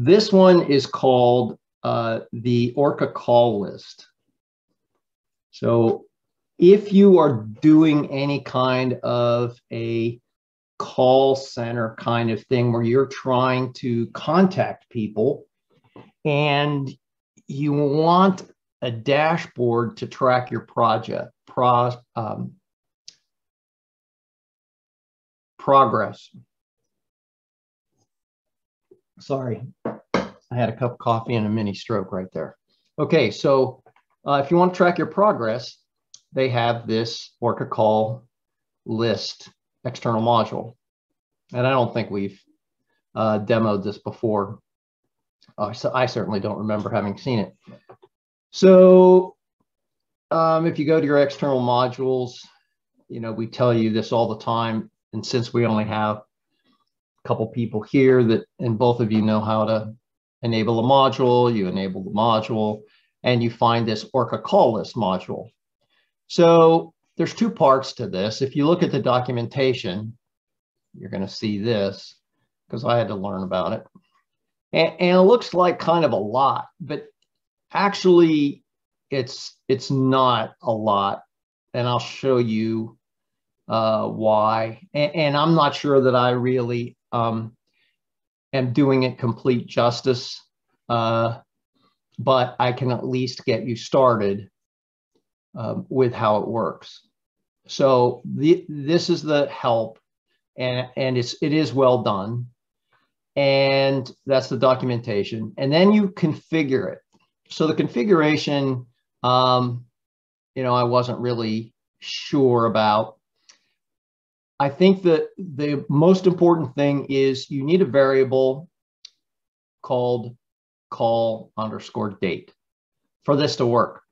This one is called uh, the Orca call list. So if you are doing any kind of a call center kind of thing where you're trying to contact people and you want a dashboard to track your project pro, um, progress. Sorry, I had a cup of coffee and a mini stroke right there. Okay, so uh, if you want to track your progress, they have this Orca call list external module. And I don't think we've uh, demoed this before. Uh, so I certainly don't remember having seen it. So um, if you go to your external modules, you know, we tell you this all the time. And since we only have couple people here that, and both of you know how to enable a module, you enable the module, and you find this Orca call list module. So there's two parts to this. If you look at the documentation, you're going to see this because I had to learn about it. And, and, it looks like kind of a lot, but actually it's it's not a lot. And I'll show you uh, why. And, and, I'm not sure that I really um, am doing it complete justice, uh, but I can at least get you started um, with how it works. So the, this is the help and, and it's, it is well done. And that's the documentation. And then you configure it. So the configuration, um, you know, I wasn't really sure about. I think that the most important thing is you need a variable called call underscore date for this to work.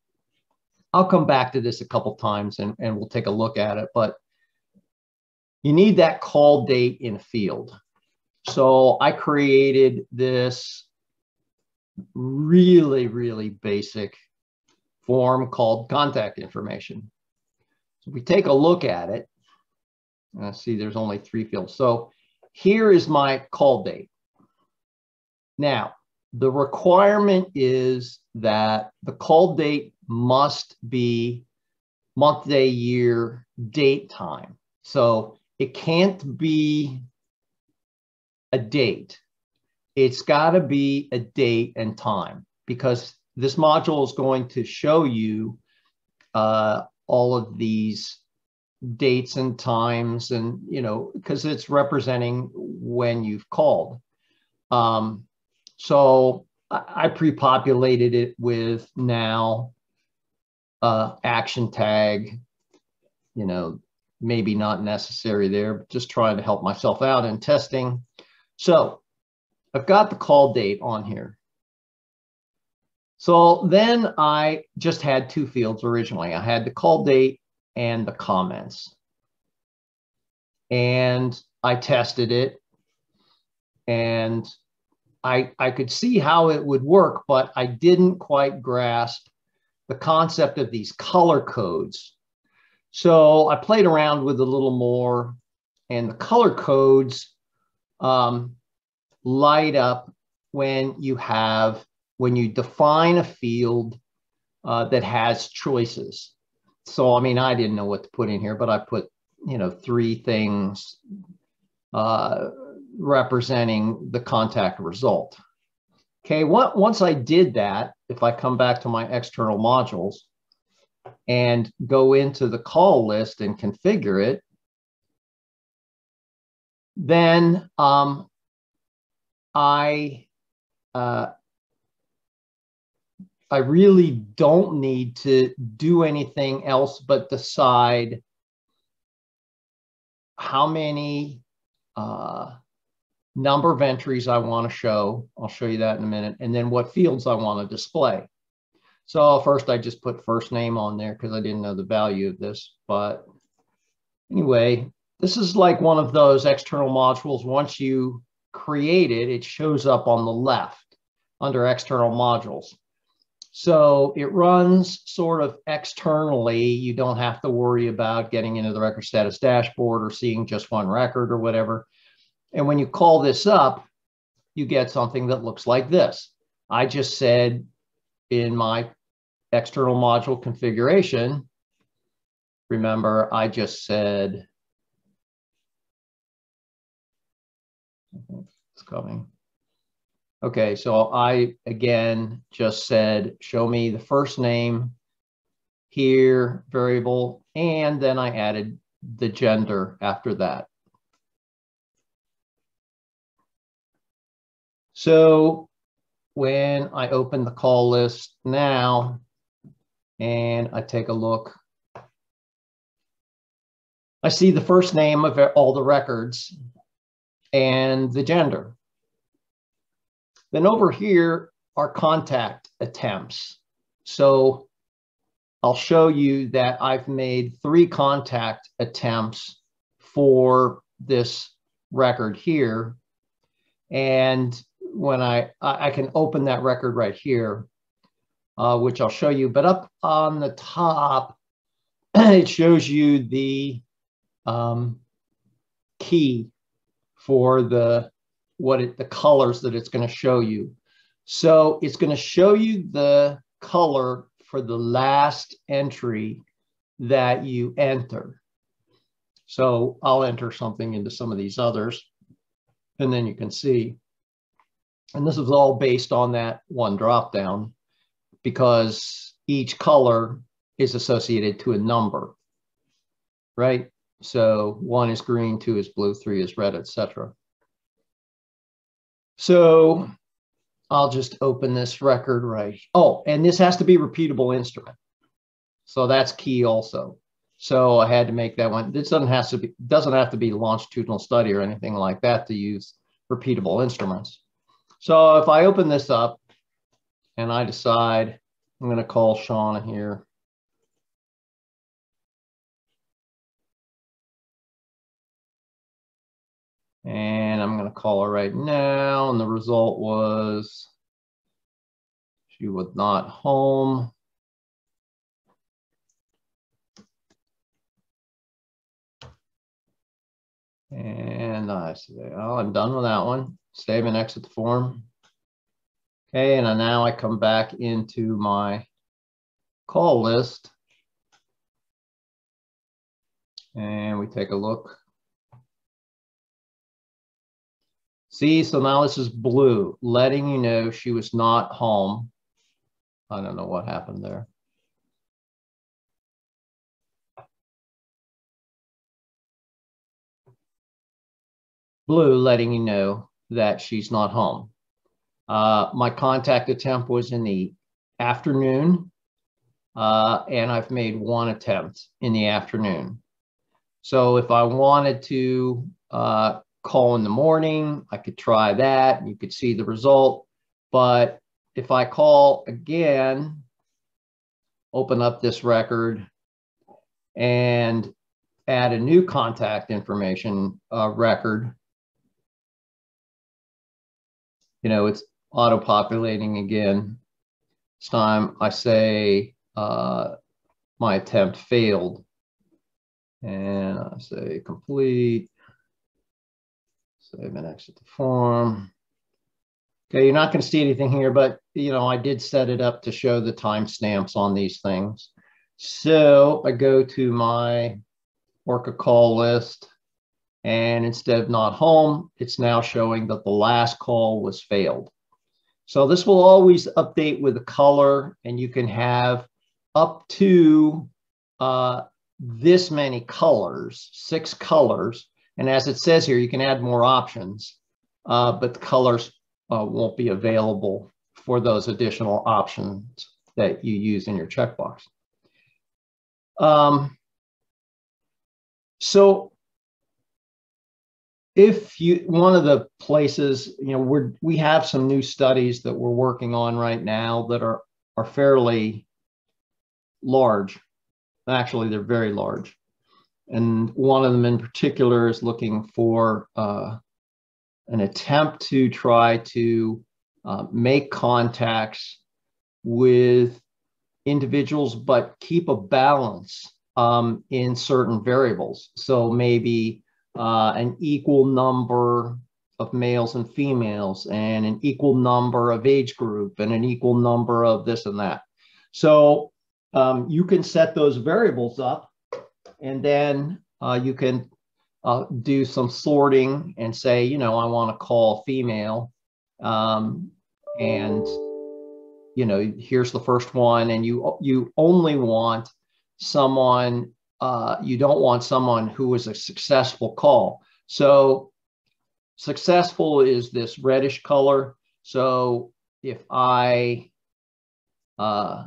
I'll come back to this a couple times and, and we'll take a look at it, but you need that call date in a field. So I created this really, really basic form called contact information. So we take a look at it, I see there's only three fields. So here is my call date. Now, the requirement is that the call date must be month, day, year, date, time. So it can't be a date. It's got to be a date and time because this module is going to show you uh, all of these dates and times and, you know, because it's representing when you've called. Um, so I pre-populated it with now uh, action tag, you know, maybe not necessary there, just trying to help myself out in testing. So I've got the call date on here. So then I just had two fields originally. I had the call date and the comments. And I tested it and I, I could see how it would work, but I didn't quite grasp the concept of these color codes. So I played around with a little more, and the color codes um, light up when you have when you define a field uh, that has choices. So I mean, I didn't know what to put in here, but I put you know three things uh, representing the contact result. Okay, what, once I did that, if I come back to my external modules and go into the call list and configure it, then um, I uh, I really don't need to do anything else but decide how many uh, number of entries I want to show. I'll show you that in a minute. And then what fields I want to display. So first I just put first name on there because I didn't know the value of this. But anyway, this is like one of those external modules. Once you create it, it shows up on the left under external modules. So it runs sort of externally. You don't have to worry about getting into the record status dashboard or seeing just one record or whatever. And when you call this up, you get something that looks like this. I just said in my external module configuration, remember, I just said, it's coming. Okay, so I, again, just said, show me the first name here, variable, and then I added the gender after that. So when I open the call list now and I take a look, I see the first name of all the records and the gender. Then over here are contact attempts. So I'll show you that I've made three contact attempts for this record here. And when I, I can open that record right here, uh, which I'll show you, but up on the top, it shows you the um, key for the, what it, the colors that it's gonna show you. So it's gonna show you the color for the last entry that you enter. So I'll enter something into some of these others, and then you can see. And this is all based on that one dropdown because each color is associated to a number, right? So one is green, two is blue, three is red, etc. So I'll just open this record right. Oh, and this has to be repeatable instrument. So that's key also. So I had to make that one. This doesn't have to be doesn't have to be longitudinal study or anything like that to use repeatable instruments. So if I open this up and I decide I'm going to call Shauna here. And I'm going to call her right now. And the result was she was not home. And I say, oh, I'm done with that one. Save and exit the form. Okay, and now I come back into my call list. And we take a look. See, so now this is blue, letting you know she was not home. I don't know what happened there. Blue letting you know that she's not home. Uh, my contact attempt was in the afternoon, uh, and I've made one attempt in the afternoon. So if I wanted to uh, call in the morning. I could try that. You could see the result. But if I call again, open up this record and add a new contact information uh, record, you know, it's auto-populating again. This time I say uh, my attempt failed. And I say complete. Save and exit the form. Okay, you're not going to see anything here, but you know, I did set it up to show the timestamps on these things. So I go to my Orca call list and instead of not home, it's now showing that the last call was failed. So this will always update with the color and you can have up to uh, this many colors, six colors, and as it says here, you can add more options, uh, but the colors uh, won't be available for those additional options that you use in your checkbox. Um, so if you, one of the places, you know, we're, we have some new studies that we're working on right now that are, are fairly large. Actually, they're very large. And one of them in particular is looking for uh, an attempt to try to uh, make contacts with individuals, but keep a balance um, in certain variables. So maybe uh, an equal number of males and females and an equal number of age group and an equal number of this and that. So um, you can set those variables up and then uh, you can uh, do some sorting and say, you know, I want to call female. Um, and, you know, here's the first one. And you, you only want someone, uh, you don't want someone who is a successful call. So successful is this reddish color. So if I uh,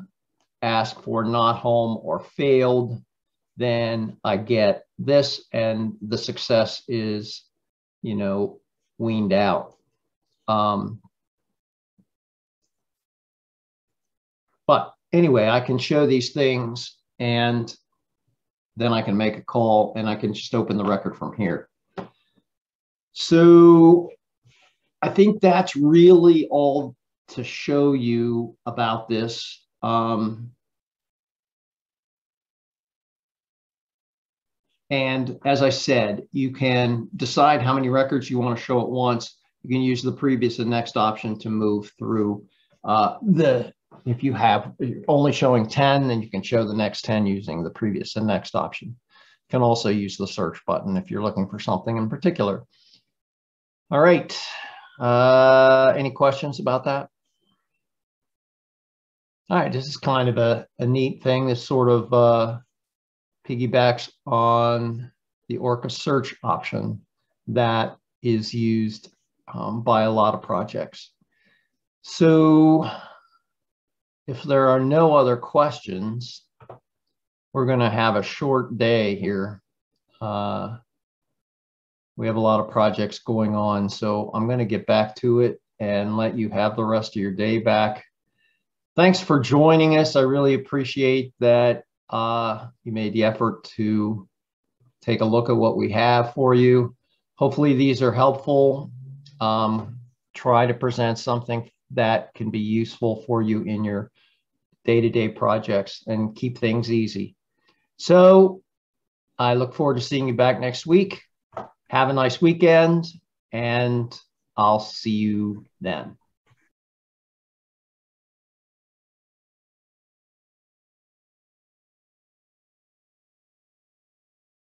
ask for not home or failed, then I get this and the success is, you know, weaned out. Um, but anyway, I can show these things and then I can make a call and I can just open the record from here. So I think that's really all to show you about this. Um, and as I said, you can decide how many records you want to show at once. You can use the previous and next option to move through uh, the, if you have only showing 10, then you can show the next 10 using the previous and next option. You can also use the search button if you're looking for something in particular. All right. Uh, any questions about that? All right, this is kind of a, a neat thing. This sort of uh, piggybacks on the Orca search option that is used um, by a lot of projects. So if there are no other questions, we're going to have a short day here. Uh, we have a lot of projects going on, so I'm going to get back to it and let you have the rest of your day back. Thanks for joining us. I really appreciate that uh, you made the effort to take a look at what we have for you. Hopefully these are helpful. Um, try to present something that can be useful for you in your day-to-day -day projects and keep things easy. So I look forward to seeing you back next week. Have a nice weekend, and I'll see you then.